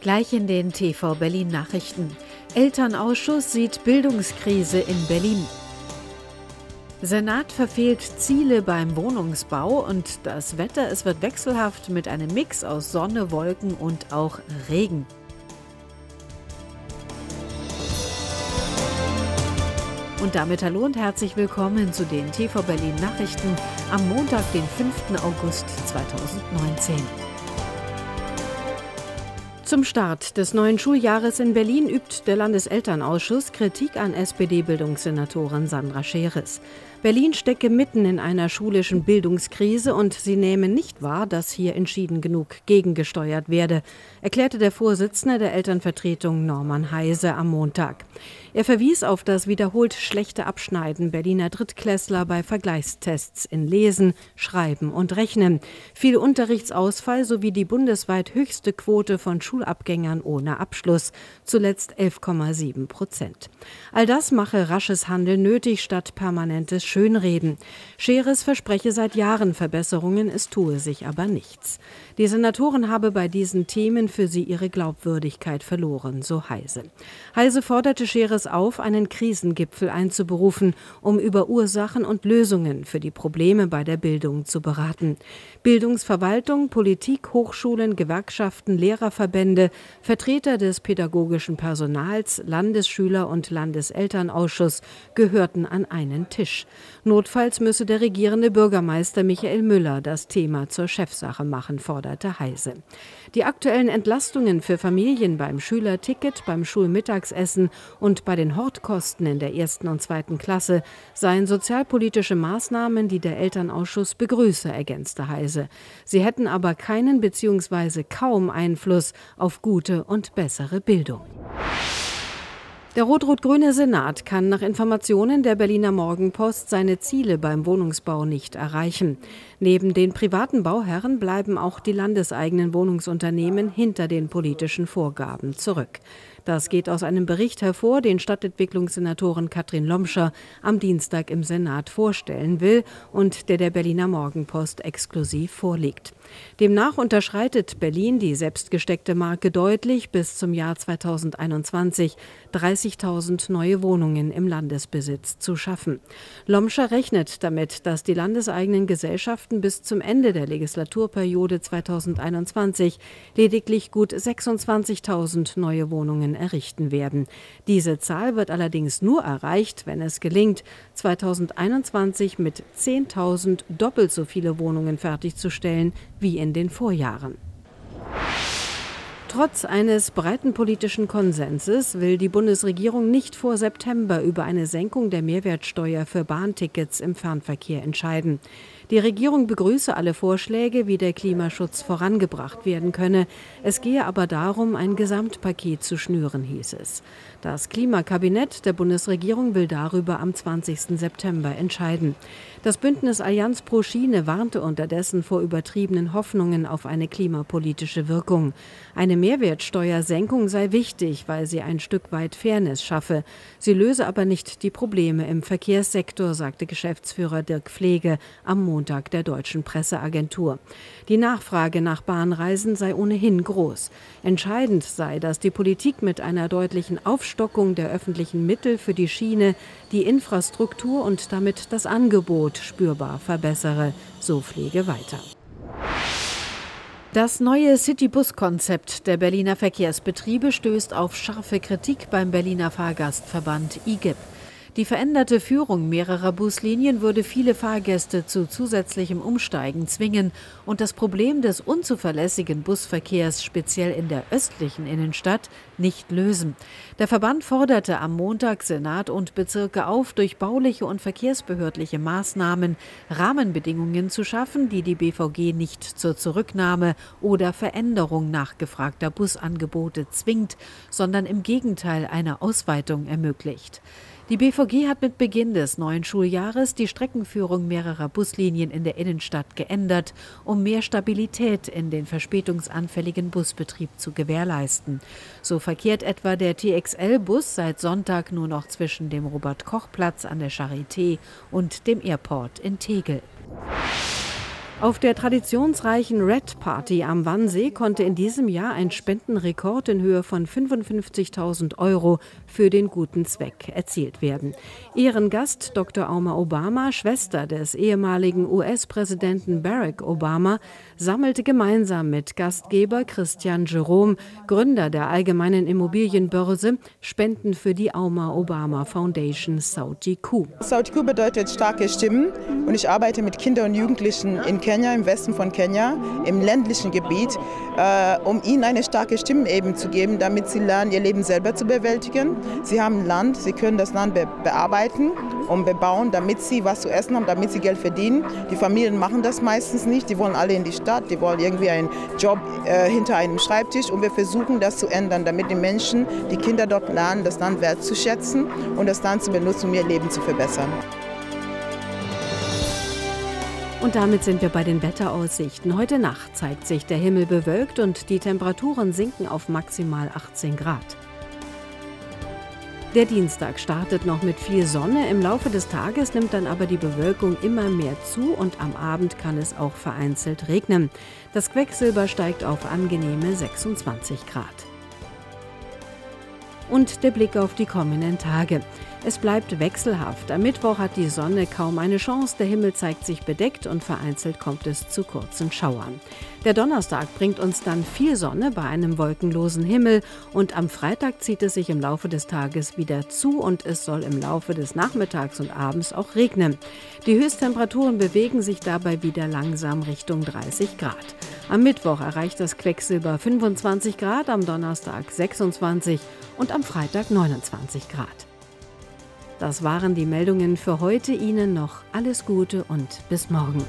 Gleich in den TV Berlin Nachrichten. Elternausschuss sieht Bildungskrise in Berlin. Senat verfehlt Ziele beim Wohnungsbau und das Wetter, es wird wechselhaft mit einem Mix aus Sonne, Wolken und auch Regen. Und damit hallo und herzlich willkommen zu den TV Berlin Nachrichten am Montag, den 5. August 2019. Zum Start des neuen Schuljahres in Berlin übt der Landeselternausschuss Kritik an SPD-Bildungssenatorin Sandra Scheres. Berlin stecke mitten in einer schulischen Bildungskrise und sie nehme nicht wahr, dass hier entschieden genug gegengesteuert werde, erklärte der Vorsitzende der Elternvertretung Norman Heise am Montag. Er verwies auf das wiederholt schlechte Abschneiden Berliner Drittklässler bei Vergleichstests in Lesen, Schreiben und Rechnen, viel Unterrichtsausfall sowie die bundesweit höchste Quote von Schulabgängern ohne Abschluss, zuletzt 11,7 Prozent. All das mache rasches Handeln nötig statt permanentes Schönreden. Scheres verspreche seit Jahren Verbesserungen, es tue sich aber nichts. Die Senatorin habe bei diesen Themen für sie ihre Glaubwürdigkeit verloren, so Heise. Heise forderte Scheres auf, einen Krisengipfel einzuberufen, um über Ursachen und Lösungen für die Probleme bei der Bildung zu beraten. Bildungsverwaltung, Politik, Hochschulen, Gewerkschaften, Lehrerverbände, Vertreter des pädagogischen Personals, Landesschüler- und Landeselternausschuss gehörten an einen Tisch. Notfalls müsse der regierende Bürgermeister Michael Müller das Thema zur Chefsache machen, forderte forderte Heise. Die aktuellen Entlastungen für Familien beim Schülerticket, beim Schulmittagsessen und bei den Hortkosten in der ersten und zweiten Klasse seien sozialpolitische Maßnahmen, die der Elternausschuss begrüße, ergänzte Heise. Sie hätten aber keinen bzw. kaum Einfluss auf gute und bessere Bildung. Der rot-rot-grüne Senat kann nach Informationen der Berliner Morgenpost seine Ziele beim Wohnungsbau nicht erreichen. Neben den privaten Bauherren bleiben auch die landeseigenen Wohnungsunternehmen hinter den politischen Vorgaben zurück. Das geht aus einem Bericht hervor, den Stadtentwicklungssenatorin Katrin Lomscher am Dienstag im Senat vorstellen will und der der Berliner Morgenpost exklusiv vorliegt. Demnach unterschreitet Berlin die selbstgesteckte Marke deutlich, bis zum Jahr 2021 30.000 neue Wohnungen im Landesbesitz zu schaffen. Lomscher rechnet damit, dass die landeseigenen Gesellschaften bis zum Ende der Legislaturperiode 2021 lediglich gut 26.000 neue Wohnungen errichten werden. Diese Zahl wird allerdings nur erreicht, wenn es gelingt, 2021 mit 10.000 doppelt so viele Wohnungen fertigzustellen wie in den Vorjahren. Trotz eines breiten politischen Konsenses will die Bundesregierung nicht vor September über eine Senkung der Mehrwertsteuer für Bahntickets im Fernverkehr entscheiden. Die Regierung begrüße alle Vorschläge, wie der Klimaschutz vorangebracht werden könne. Es gehe aber darum, ein Gesamtpaket zu schnüren, hieß es. Das Klimakabinett der Bundesregierung will darüber am 20. September entscheiden. Das Bündnis Allianz pro Schiene warnte unterdessen vor übertriebenen Hoffnungen auf eine klimapolitische Wirkung. Eine Mehrwertsteuersenkung sei wichtig, weil sie ein Stück weit Fairness schaffe. Sie löse aber nicht die Probleme im Verkehrssektor, sagte Geschäftsführer Dirk Pflege am Montag der deutschen Presseagentur. Die Nachfrage nach Bahnreisen sei ohnehin groß. Entscheidend sei, dass die Politik mit einer deutlichen Aufstockung der öffentlichen Mittel für die Schiene die Infrastruktur und damit das Angebot spürbar verbessere, so Pflege weiter. Das neue Citybus-Konzept der Berliner Verkehrsbetriebe stößt auf scharfe Kritik beim Berliner Fahrgastverband IGIP. Die veränderte Führung mehrerer Buslinien würde viele Fahrgäste zu zusätzlichem Umsteigen zwingen und das Problem des unzuverlässigen Busverkehrs speziell in der östlichen Innenstadt nicht lösen. Der Verband forderte am Montag Senat und Bezirke auf, durch bauliche und verkehrsbehördliche Maßnahmen Rahmenbedingungen zu schaffen, die die BVG nicht zur Zurücknahme oder Veränderung nachgefragter Busangebote zwingt, sondern im Gegenteil eine Ausweitung ermöglicht. Die BVG hat mit Beginn des neuen Schuljahres die Streckenführung mehrerer Buslinien in der Innenstadt geändert, um mehr Stabilität in den verspätungsanfälligen Busbetrieb zu gewährleisten. So verkehrt etwa der TXL-Bus seit Sonntag nur noch zwischen dem Robert-Koch-Platz an der Charité und dem Airport in Tegel. Auf der traditionsreichen Red Party am Wannsee konnte in diesem Jahr ein Spendenrekord in Höhe von 55.000 Euro für den guten Zweck erzielt werden. Ehrengast Dr. Auma Obama, Schwester des ehemaligen US-Präsidenten Barack Obama, sammelte gemeinsam mit Gastgeber Christian Jerome, Gründer der Allgemeinen Immobilienbörse, Spenden für die Auma Obama Foundation Sauti Ku. Sauti Ku bedeutet starke Stimmen und ich arbeite mit Kindern und Jugendlichen in Kenia, im Westen von Kenia, im ländlichen Gebiet, äh, um ihnen eine starke Stimme eben zu geben, damit sie lernen, ihr Leben selber zu bewältigen. Sie haben Land, sie können das Land be bearbeiten und bebauen, damit sie was zu essen haben, damit sie Geld verdienen. Die Familien machen das meistens nicht, die wollen alle in die Stadt, die wollen irgendwie einen Job äh, hinter einem Schreibtisch und wir versuchen das zu ändern, damit die Menschen, die Kinder dort lernen, das Land wertzuschätzen und das Land zu benutzen, um ihr Leben zu verbessern. Und damit sind wir bei den Wetteraussichten. Heute Nacht zeigt sich der Himmel bewölkt und die Temperaturen sinken auf maximal 18 Grad. Der Dienstag startet noch mit viel Sonne. Im Laufe des Tages nimmt dann aber die Bewölkung immer mehr zu und am Abend kann es auch vereinzelt regnen. Das Quecksilber steigt auf angenehme 26 Grad. Und der Blick auf die kommenden Tage. Es bleibt wechselhaft. Am Mittwoch hat die Sonne kaum eine Chance. Der Himmel zeigt sich bedeckt und vereinzelt kommt es zu kurzen Schauern. Der Donnerstag bringt uns dann viel Sonne bei einem wolkenlosen Himmel und am Freitag zieht es sich im Laufe des Tages wieder zu und es soll im Laufe des Nachmittags und abends auch regnen. Die Höchsttemperaturen bewegen sich dabei wieder langsam Richtung 30 Grad. Am Mittwoch erreicht das Quecksilber 25 Grad, am Donnerstag 26 und am Freitag 29 Grad. Das waren die Meldungen für heute. Ihnen noch alles Gute und bis morgen.